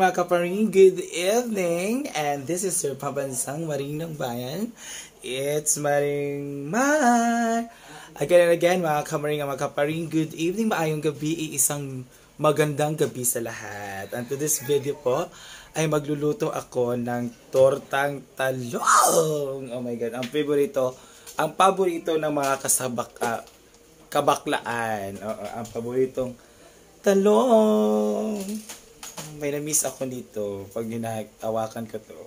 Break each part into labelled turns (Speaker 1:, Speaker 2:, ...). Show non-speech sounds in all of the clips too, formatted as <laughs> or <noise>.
Speaker 1: mga kaparing, good evening! And this is your pabansang Maring ng Bayan. It's Maring Mar! Again and again, mga kamaring mga kaparing, good evening, maayong gabi, isang magandang gabi sa lahat. And to this video po, ay magluluto ako ng tortang talong! Oh my God, ang favorito, ang paborito ng mga kasabak, uh, kabaklaan. Oo, ang paboritong talong! May na-miss ako dito pag hinahawakan ko to.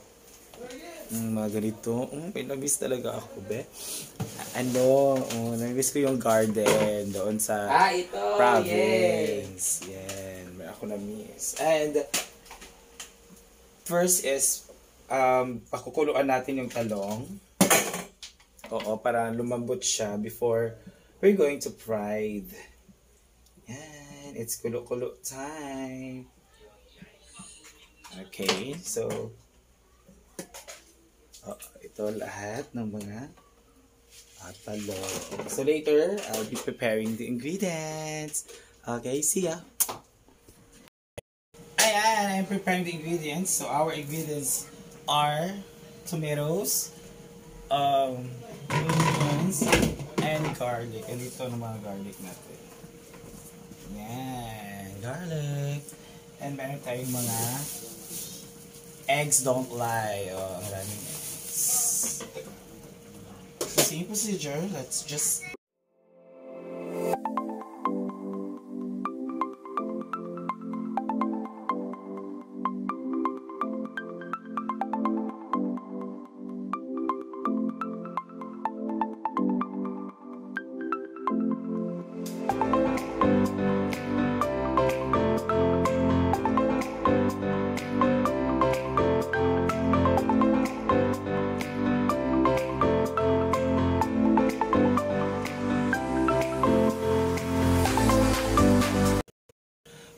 Speaker 1: Mm, mga ganito. Mm, may na-miss talaga ako, be. Ano, oh, na-miss ko yung garden doon sa
Speaker 2: Ah, ito!
Speaker 1: province. Yan. May ako na-miss. And, first is, um, pakukuluan natin yung talong. Oo, para lumambot siya before we're going to fry. Yan. It's kulo-kulo time. Okay, so oh, ito lahat ng mga talong. So later, I'll be preparing the ingredients. Okay, see ya. Ayan, I'm preparing the ingredients. So our ingredients are tomatoes, um, onions, and garlic. And ito ng mga garlic natin. Yan, garlic. And meron tayong mga eggs don't lie. Oh, ang maraming eggs. Same procedure. Let's just...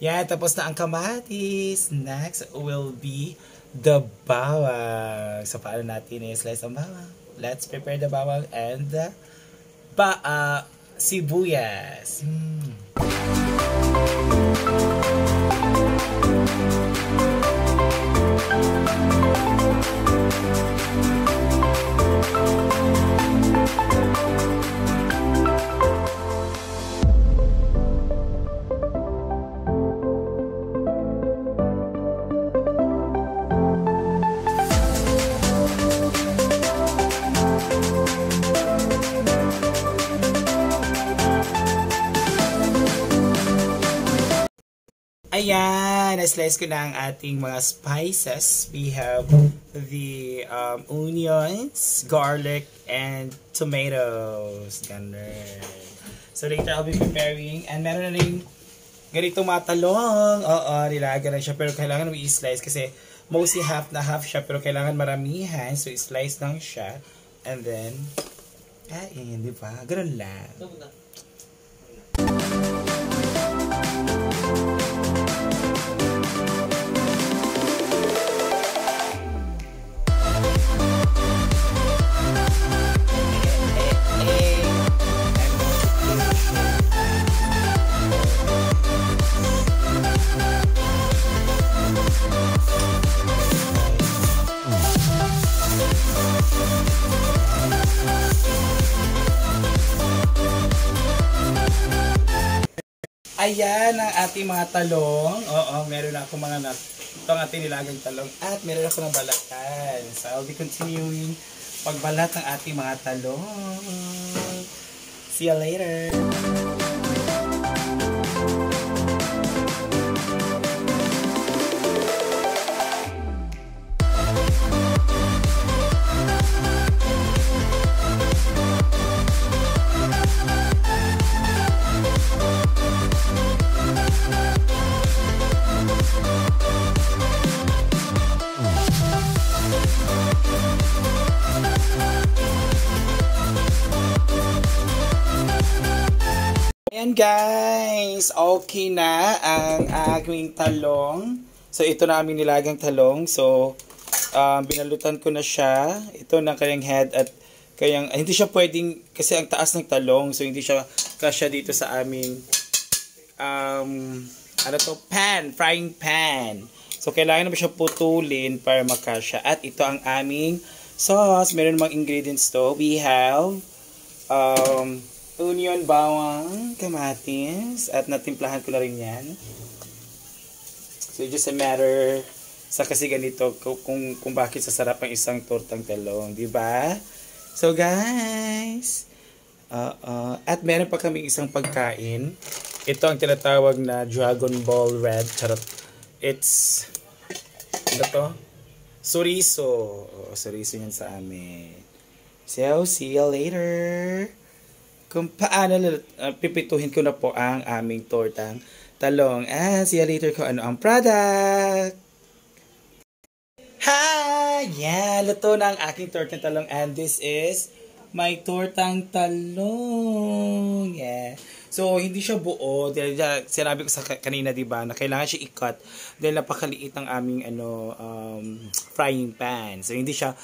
Speaker 1: Yan, tapos na ang kamatis. Next will be the bawang. So, paano natin i-slice ang bawang? Let's prepare the bawang and the ba uh, sibuyas. Mm. Ayan, na-slice ko na ang ating mga spices. We have the um, onions, garlic, and tomatoes. Ganun. So later I'll be preparing. And meron na rin ganitong matalong. Oo, nilaga na siya. Pero kailangan mo i-slice kasi mostly half na half siya. Pero kailangan maramihan. So i-slice lang siya. And then, kain, di ba? Ganun lang. Música Ayan ang ating mga talong. Oo, meron ako mga nat. Ito ang ating nilagang talong. At meron ako ng balatan. So, I'll be continuing pagbalat ng ating mga talong. See you later! Guys, okay na ang aking talong. So ito na aming nilagang talong. So um, binalutan ko na siya. Ito na kanyang head at kayang ah, hindi siya pwedeng kasi ang taas ng talong so hindi siya kasya dito sa aming um, ano to pan, frying pan. So, kailangan naman siya putulin para makasya. At ito ang aming sauce. Meron mga ingredients to. We have um, onion, bawang, kamatis. At natimplahan ko na rin yan. So, just a matter sa kasi ganito kung, kung, bakit sasarap ang isang tortang talong. di ba? So, guys, uh, uh, at meron pa kami isang pagkain. Ito ang tinatawag na Dragon Ball Red. Charot. It's, ano to? Suriso. Oh, suriso yan sa amin. So, see you later. Kung paano, uh, pipituhin ko na po ang aming tortang talong. Ah, see you later kung ano ang product. Hi! Yeah, luto na ang aking tortang talong and this is my tortang talong. Yeah. So, hindi siya buo. Dahil sinabi ko sa kanina, di ba, na kailangan siya i-cut dahil napakaliit ang aming ano, um, frying pan. So, hindi siya,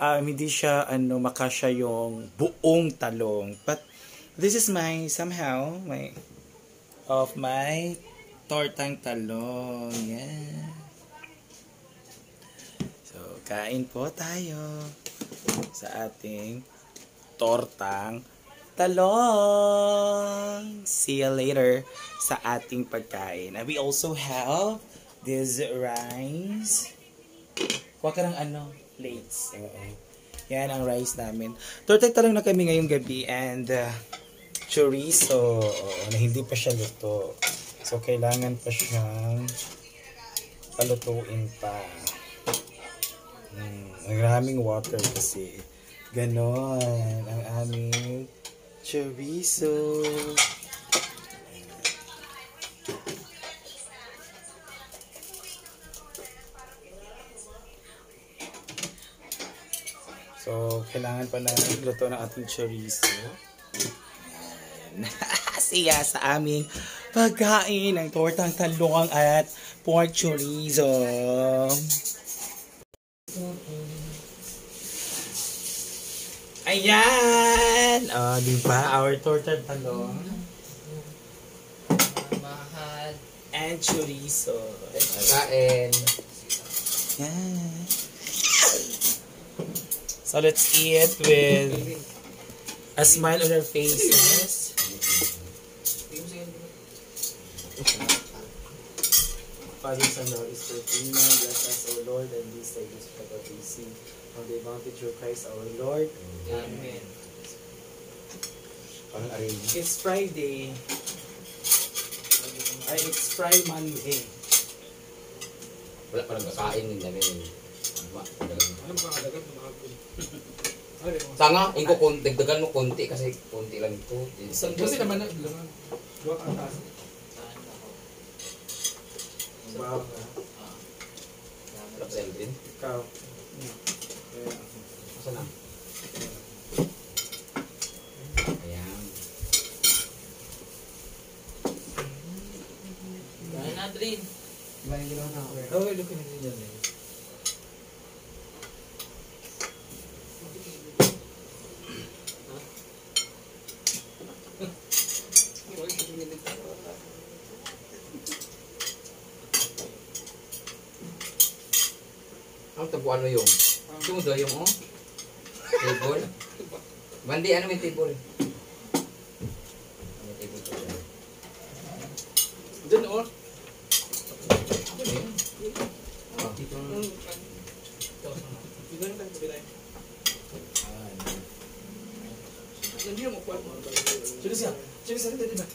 Speaker 1: um, hindi siya, ano, makasya yung buong talong. But, this is my, somehow, my, of my tortang talong. Yeah. Kain po tayo sa ating tortang talong. See you later sa ating pagkain. And we also have this rice. Huwag ka ng ano, plates. Oo. Yan ang rice namin. Tortang talong na kami ngayong gabi and uh, chorizo oo, na hindi pa siya luto. So, kailangan pa siyang palutuin pa. Mm, maraming water kasi. Ganon ang aming chorizo. So, kailangan pa na luto ng ating chorizo. <laughs> Siya sa aming pagkain ng tortang talong at pork chorizo. Ayan! O, oh, di ba? Our tortang talong.
Speaker 2: Mahal.
Speaker 1: And chorizo.
Speaker 2: Kain.
Speaker 1: Yan. So, let's eat with a smile on our faces. Father, Son, Lord, is Tina, bless us, O Lord, and these things that we see from the advantage of Christ our Lord.
Speaker 2: Amen.
Speaker 1: It's Friday. Ay, it's Friday Monday.
Speaker 3: Wala pa nang kakain din dami.
Speaker 2: Ano ba kadagat ng mga
Speaker 3: Tanga, ingko konti, dagdagan mo konti kasi konti lang ito.
Speaker 2: Kasi naman na, laman. Dua ka taas.
Speaker 1: Wow.
Speaker 3: Sarap sa Elvin.
Speaker 1: Ikaw.
Speaker 3: Masa na? Ayan.
Speaker 2: Kain na, Drin.
Speaker 1: Oh, look at it
Speaker 3: tapo ano yung? Ito mo yung oh? Table? Bandi, ano may table? Ano may table to?
Speaker 2: Diyan, oh.
Speaker 3: Ayun. Oh.
Speaker 2: Dito na tayo.
Speaker 3: Ah,
Speaker 2: Nandiyan mo, kuwan mo.
Speaker 1: Julius ka, dito ba?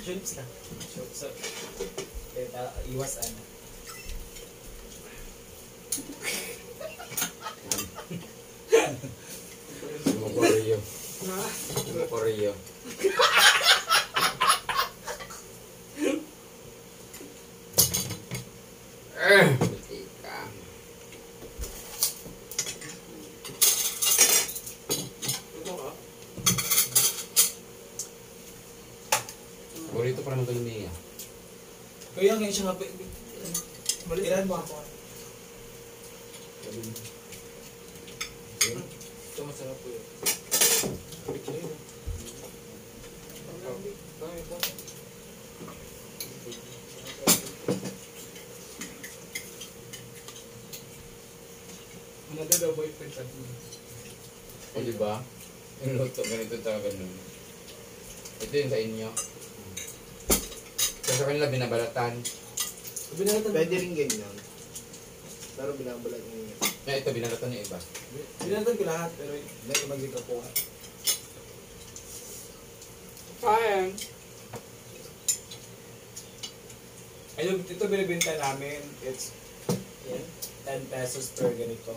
Speaker 1: Julius ka. So, so, eh, uh, iwas ano.
Speaker 3: Sumukoryo. Sumukoryo. Eh, butika.
Speaker 2: Ito ka.
Speaker 3: Burrito pa naman ito ni Mia.
Speaker 1: Kaya ngayon siya nga, balikiran mo ako.
Speaker 2: Ito masarap po yun.
Speaker 3: O diba? Yung luto, ganito talaga nun. Ito yung sa inyo. Kasi sa kanila binabalatan.
Speaker 2: Binalatan.
Speaker 4: Pwede rin ganyan. Pero binabalat yun.
Speaker 3: Na ito, binalatan yung iba.
Speaker 2: Binalatan ko lahat, pero hindi ko magiging po.
Speaker 3: Fine.
Speaker 1: Ayun, ito binibenta namin. It's 10 pesos per ganito.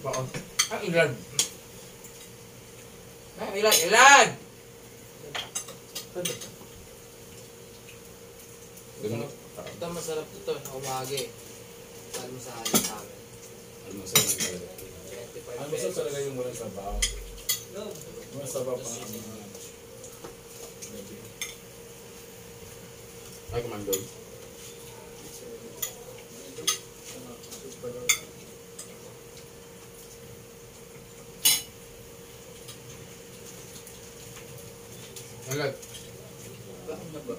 Speaker 3: Bako. Ang ilag. Ang ilag, ilag!
Speaker 2: Ito masarap ito umagi. Mo sa amin?
Speaker 3: Almusal lang talaga.
Speaker 2: 25
Speaker 1: Ang gusto talaga yung muna sabaw. Muna sabaw pa ang mga
Speaker 3: Ay, kumando. Ilag.
Speaker 2: Bakit na ba?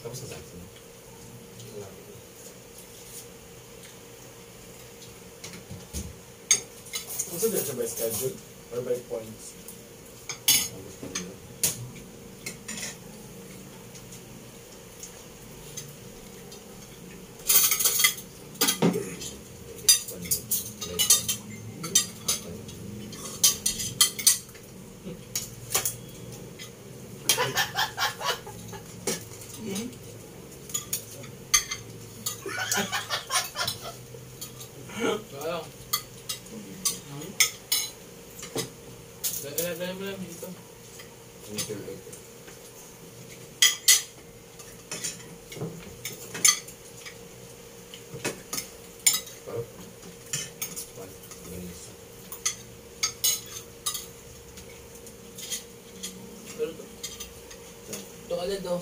Speaker 3: Tapos na sa
Speaker 1: Gusto din siya by schedule or by points?
Speaker 2: Mo lang dito. Pero ito. Ito ka daw.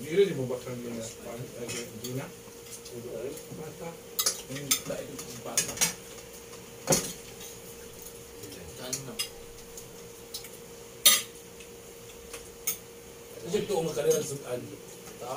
Speaker 1: Hindi di ba bakang yung pan? Hindi na? Bata. Yung tayo yung bata.
Speaker 2: Saan na?
Speaker 1: Kasi ito ang makaliran sa an.
Speaker 2: Ito.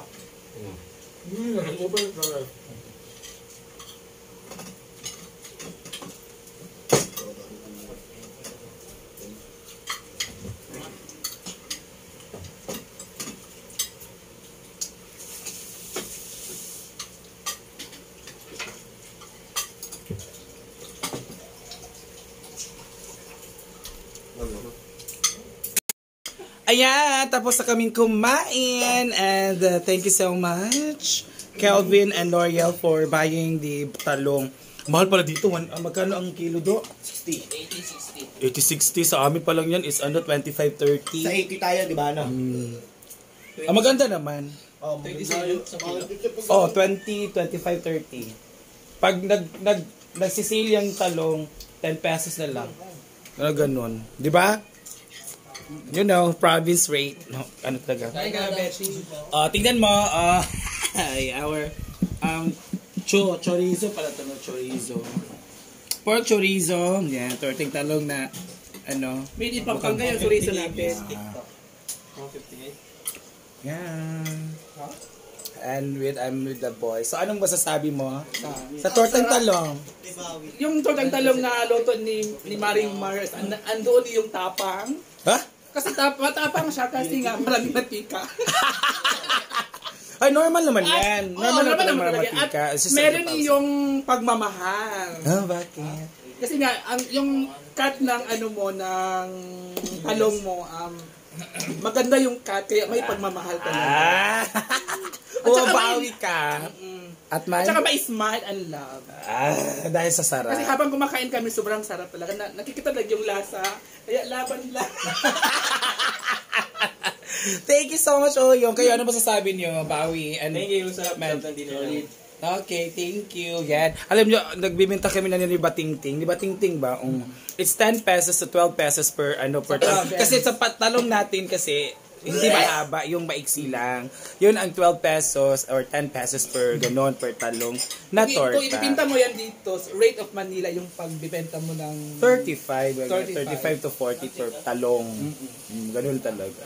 Speaker 1: Ayan, tapos na kaming kumain and uh, thank you so much Kelvin and L'Oreal for buying the talong. Mahal pala dito, one, ah, magkano ang kilo do?
Speaker 2: 60.
Speaker 1: 80-60
Speaker 2: 80-60.
Speaker 1: sa amin pa lang yan is ano,
Speaker 4: Sa
Speaker 1: 25-30.
Speaker 4: 80 tayo, di ba? No?
Speaker 1: Hmm. Ah, maganda naman.
Speaker 4: Oh,
Speaker 2: 30 sa.
Speaker 1: Oh, 20, 25, 30. Pag nag, nag, nagsisale yung talong, 10 pesos na lang. Ano ganun. Di ba? You know, province rate. No, ano talaga. Uh, tingnan mo, uh, <laughs> ay, our, um, cho, chorizo pala ito, no? Chorizo. Pork chorizo. Yan, torting talong na, ano.
Speaker 5: Made in Pampanga yung chorizo natin.
Speaker 1: Yan. And with, I'm with the boys. So, anong masasabi mo? Sa tortang talong.
Speaker 5: Yung tortang talong na luto ni, ni Maring Mars, and, andoon yung tapang.
Speaker 1: Ha?
Speaker 5: Kasi tap, matapang siya kasi nga maraming matika.
Speaker 1: Ay, normal naman yan.
Speaker 5: Oo,
Speaker 1: Normal naman
Speaker 5: naman
Speaker 1: naman
Speaker 5: talaga.
Speaker 1: matika.
Speaker 5: At meron yung pagmamahal.
Speaker 1: Ah, bakit?
Speaker 5: Kasi nga, ang, yung cut ng ano mo, ng talong mo, um, maganda yung cut, kaya may pagmamahal talaga.
Speaker 1: Ah! <laughs> Bumabawi ka.
Speaker 5: Mm.
Speaker 1: At man?
Speaker 5: At saka may smile and love.
Speaker 1: Ah, dahil sa sarap.
Speaker 5: Kasi habang kumakain kami, sobrang sarap talaga. Na, nakikita lang yung lasa. Kaya laban lang. <laughs>
Speaker 1: Thank you so much, Oyong. Kayo, ano masasabi niyo, Bawi? And
Speaker 2: Thank you. Sarap
Speaker 1: Man. Okay, thank you. Yan. Alam nyo, nagbibenta kami na ni Batingting. Di ba Tingting ba? Um, it's 10 pesos to 12 pesos per ano per talong. Kasi sa patalong natin kasi Hindi mahaba, yung maiksi lang. Yun ang 12 pesos or 10 pesos per ganon per talong na
Speaker 5: Hindi, Kung ibibinta
Speaker 1: torta.
Speaker 5: mo yan dito, rate of Manila yung pagbibenta mo ng...
Speaker 1: 35,
Speaker 5: 35.
Speaker 1: 35 to 40 per talong. Mm, ganun talaga.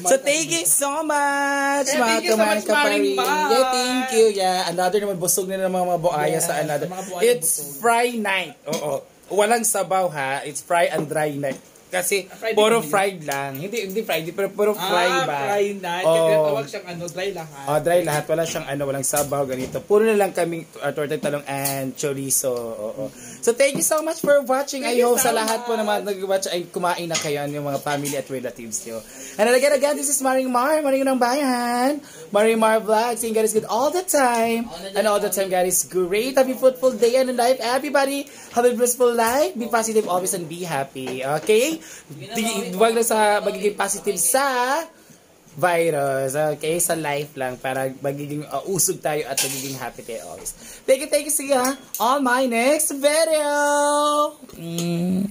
Speaker 1: So thank you so much,
Speaker 5: Yeah,
Speaker 1: mga
Speaker 5: so
Speaker 1: kumain
Speaker 5: much,
Speaker 1: ka pa
Speaker 5: Maring
Speaker 1: rin.
Speaker 5: Mar.
Speaker 1: Yeah, thank you. Yeah, another naman busog na ng mga, buaya
Speaker 5: Yes,
Speaker 1: sa another.
Speaker 5: buaya
Speaker 1: It's
Speaker 5: busog.
Speaker 1: fry night. Oo. Walang sabaw ha. It's fry and dry night. Kasi
Speaker 5: Fried
Speaker 1: puro
Speaker 5: din
Speaker 1: fried lang. Hindi hindi fried, pero puro fry
Speaker 5: ah,
Speaker 1: ba?
Speaker 5: fry na. Kaya tawag siyang ano, dry lahat.
Speaker 1: Oh, dry lahat. Wala siyang ano, walang sabaw, ganito. Puro na lang kami uh, torta talong and chorizo. Oo. So, thank you so much for watching.
Speaker 5: Thank
Speaker 1: I hope
Speaker 5: so
Speaker 1: sa lahat po
Speaker 5: much.
Speaker 1: naman nag-watch ay kumain na kayo yung mga family at relatives niyo. And again, again, this is Maring Mar, Maring ng Bayan. Maring Mar Vlog, saying God is good all the time. And all the time, God is great. Happy fruitful day and life. Everybody, have a blissful life. Be positive always and be happy. Okay? Wag na sa magiging positive sa virus. Okay? Sa life lang para magiging uh, usog tayo at magiging happy tayo always. Thank you, thank you. See ya on my next video. Mm.